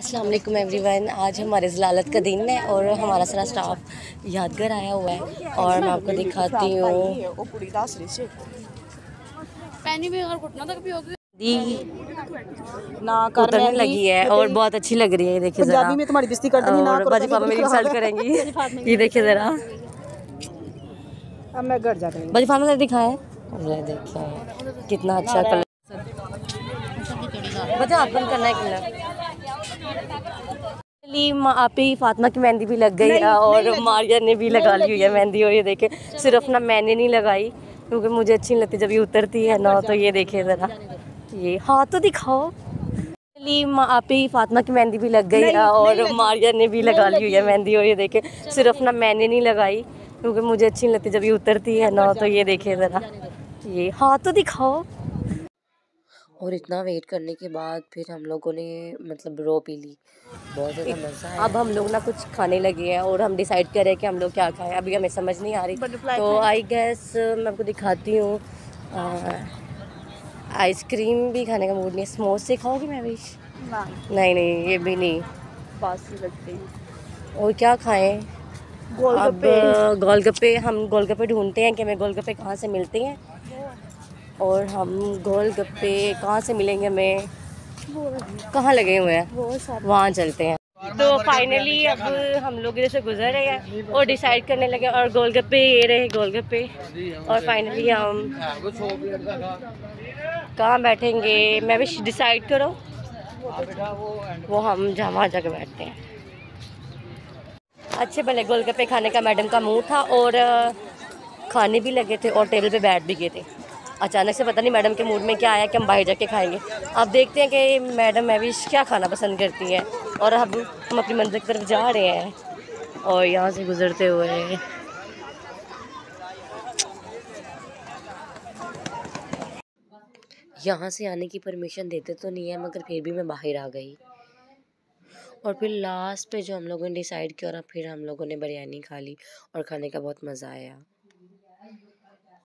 अस्सलाम वालेकुम एवरीवन। आज हमारे जलालत का दिन है और हमारा सारा स्टाफ यादगार आया हुआ है और मैं आपको दिखाती हूँ। ना उतरने लगी है और बहुत अच्छी लग रही है ये देखिए जरा। में तुम्हारी बिस्ती कर और बाजी पापा मेरी इंसल्ट करेंगी। ये देखिए ज़रा। अब मैं घर जाती हूँ। बाजी पापा ने दिखाया है। ये देखिए कितना अच्छा कलर बच्चा अपन करना है कलर आप ही फातिमा की मेहंदी भी लग गई है और मारिया ने भी लगा ली हुई है मेहंदी और ये देखे सिर्फ़ ना मैंने नहीं लगाई क्योंकि मुझे अच्छी नहीं लगती जब ये उतरती है ना तो ये देखे ज़रा। ये हाँ तो दिखाओ। आप ही फातिमा की मेहंदी भी लग गई है और मारिया ने भी लगा ली हुई है मेहंदी और ये देखे सिर्फ़ ना मैंने नहीं लगाई क्योंकि मुझे अच्छी नहीं लगती जब ये उतरती है ना तो ये देखे ज़रा। ये हाँ तो दिखाओ। और इतना वेट करने के बाद फिर हम लोगों ने मतलब रो पी ली। बहुत ज़्यादा मज़ा है अब हम लोग ना कुछ खाने लगे हैं और हम डिसाइड कर रहे हैं कि हम लोग क्या खाएँ। अभी हमें समझ नहीं आ रही। तो आई गेस मैं आपको दिखाती हूँ। आइसक्रीम भी खाने का मूड नहीं है। समोसे खाओगी मैं भी नहीं नहीं ये भी नहीं। बासी लगती है। और क्या खाएँ? गोलगप्पे। गोलगप्पे हम गोलगप्पे ढूंढते हैं कि हमें गोलगप्पे कहाँ से मिलते हैं। और हम गोलगप्पे कहाँ से मिलेंगे हमें? कहाँ लगे हुए हैं? वहाँ चलते हैं। तो फाइनली अब हम लोग इधर से गुजर रहे हैं और डिसाइड करने लगे और गोलगप्पे, ये रहे गोलगप्पे। और फाइनली हम कहाँ बैठेंगे? मैं भी डिसाइड करो। वो हम जहाँ वहाँ जाके बैठते हैं। अच्छे भले गोलगप्पे खाने का मैडम का मुँह था और खाने भी लगे थे और टेबल पे बैठ भी गए थे। अचानक से पता नहीं मैडम के मूड में क्या आया कि हम बाहर जाके खाएँगे। अब देखते हैं कि मैडम मैविश क्या खाना पसंद करती हैं और अब हम अपनी मंजिल की तरफ़ जा रहे हैं और यहाँ से गुजरते हुए। यहाँ से आने की परमिशन देते तो नहीं है, मगर फिर भी मैं बाहर आ गई। और फिर लास्ट पे जो हम लोगों ने डिसाइड किया और फिर हम लोगों ने बिरयानी खा ली और खाने का बहुत मज़ा आया।